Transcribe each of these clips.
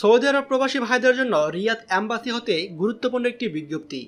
Saudi আরব প্রবাসী ভাইদের জন্য রিয়াদ অ্যাম্বাসি হতে গুরুত্বপূর্ণ একটি বিজ্ঞপ্তি।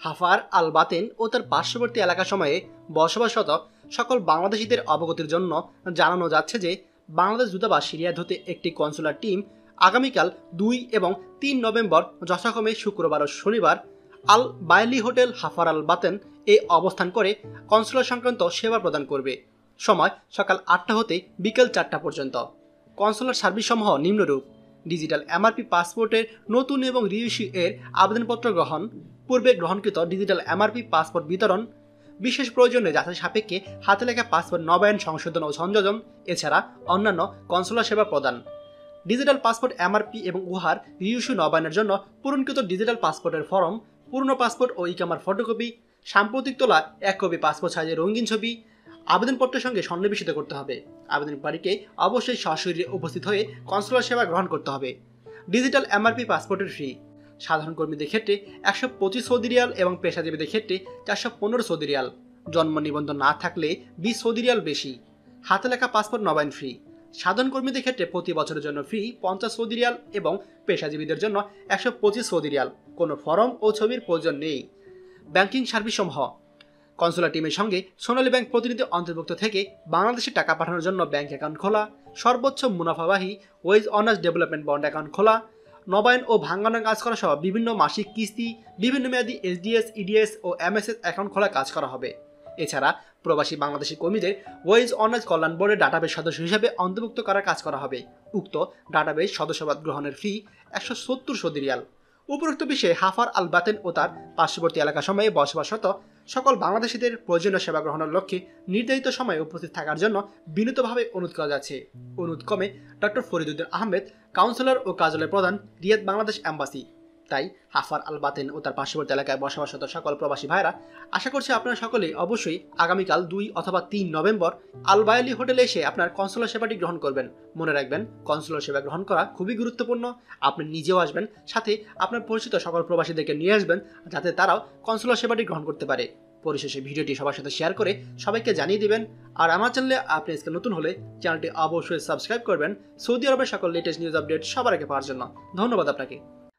হাফার আল বাতেন ও তার পার্শ্ববর্তী এলাকা সময়ে বসবাসরত সকল বাংলাদেশিদের অবগতির জন্য জানানো যাচ্ছে যে, বাংলাদেশ দূতাবাস রিয়াদ হতে একটি কনসুলার টিম আগামীকাল দুই এবং তিন নভেম্বর, যথাক্রমে শুক্রবার ও শনিবার আল বায়লি হোটেল হাফার আল বাতেন এ অবস্থান করে কনসুলার সংক্রান্ত সেবা প্রদান করবে। সময় সকাল আটটা হতে বিকেল চারটা পর্যন্ত। কনসুলার সার্ভিসসমূহ নিম্নরূপ। ডিজিটাল এমআরপি পাসপোর্টের নতুন এবং রিইস্যু এর আবেদনপত্র গ্রহণ, পূর্বে গ্রহণকৃত ডিজিটাল এমআরপি পাসপোর্ট বিতরণ, বিশেষ প্রয়োজনে যাচাই সাপেক্ষে হাতে লেখা পাসপোর্ট নবায়ন, সংশোধন ও সংযোজন, এছাড়া অন্যান্য কনসুলার সেবা প্রদান। ডিজিটাল পাসপোর্ট এমআরপি এবং উহার রিইস্যু নবায়নের জন্য পূরণকৃত ডিজিটাল পাসপোর্টের ফর্ম, পুরনো পাসপোর্ট ও ইকামার ফটোকপি, সাম্প্রতিক তোলা এক কপি পাসপোর্ট সাইজের রঙিন ছবি আবেদনপত্রের সঙ্গে সন্নিবেশিত করতে হবে। আবেদনকারীকে অবশ্যই সশরীরে উপস্থিত হয়ে কনসুলার সেবা গ্রহণ করতে হবে। ডিজিটাল এমআরপি পাসপোর্টের ফি। সাধারণ কর্মীদের ক্ষেত্রে একশো পঁচিশ সৌদি রিয়াল এবং পেশাজীবীদের ক্ষেত্রে চারশো পনেরো সৌদি রিয়াল। জন্ম নিবন্ধন না থাকলে বিশ সৌদি রিয়াল বেশি। হাতে লেখা পাসপোর্ট নবায়ন ফি। সাধারণ কর্মীদের ক্ষেত্রে প্রতি বছরের জন্য ফি পঞ্চাশ সৌদি রিয়াল এবং পেশাজীবীদের জন্য একশো পঁচিশ সৌদি রিয়াল। কোনো ফর্ম ও ছবির প্রয়োজন নেই। ব্যাংকিং সার্ভিসসমূহ। কনসুলার টিমের সঙ্গে সোনালী ব্যাংক প্রতিনিধি অন্তর্ভুক্ত থেকে বাংলাদেশে টাকা পাঠানোর জন্য ব্যাংক অ্যাকাউন্ট খোলা, সর্বোচ্চ মুনাফাবাহী wage earners development bond account খোলা, নবায়ন ও ভাঙ্গানোর কাজ করা সহ বিভিন্ন মাসিক কিস্তি, বিভিন্ন মেয়াদী এসডিএস, ইডিএস ও এমএসএস অ্যাকাউন্ট খোলা কাজ করা হবে। এছাড়া প্রবাসী বাংলাদেশি কর্মীদের ওয়েজ অনার্স কল্যাণ বোর্ডের ডাটাবেস সদস্য হিসেবে অন্তর্ভুক্ত করার কাজ করা হবে। উক্ত ডাটাবেস সদস্যবাদ গ্রহণের ফি একশো সত্তর সৌদি রিয়াল উপরোক্ত বিষয়ে হাফার আল বাতেন ও তার পার্শ্ববর্তী এলাকা সময়ে বসবাসরত সকল বাংলাদেশিদের প্রয়োজনীয় সেবা গ্রহণের লক্ষ্যে নির্ধারিত সময়ে উপস্থিত থাকার জন্য বিনীতভাবে অনুরোধ করা যাচ্ছে। অনুরোধ কমে ডক্টর ফরিদুদ্দিন আহমেদ, কাউন্সিলর ও কার্যালয় প্রধান, রিয়াদ বাংলাদেশ অ্যাম্বাসি তাই হাফার আল বাতেন ও তার পার্শ্ববর্তী এলাকায় বসবাসরত সকল প্রবাসী ভাইরা আশা করছি আপনারা সকলেই অবশ্যই আগামীকাল দুই অথবা তিন নভেম্বর আলবায়ালি হোটেলে এসে আপনার কনসুলার সেবাটি গ্রহণ করবেন। মনে রাখবেন, কনসুলার সেবা গ্রহণ করা খুবই গুরুত্বপূর্ণ। আপনি নিজেও আসবেন, সাথে আপনার পরিচিত সকল প্রবাসীদেরকে নিয়ে আসবেন, যাতে তারাও কনসুলার সেবাটি গ্রহণ করতে পারে। পরিশেষে ভিডিওটি সবার সাথে শেয়ার করে সবাইকে জানিয়ে দিবেন, আর আমার চ্যানেলে আপনি আজকে নতুন হলে চ্যানেলটি অবশ্যই সাবস্ক্রাইব করবেন। সৌদি আরবের সকল লেটেস্ট নিউজ আপডেট সবার আগে পাওয়ার জন্য। ধন্যবাদ আপনাকে।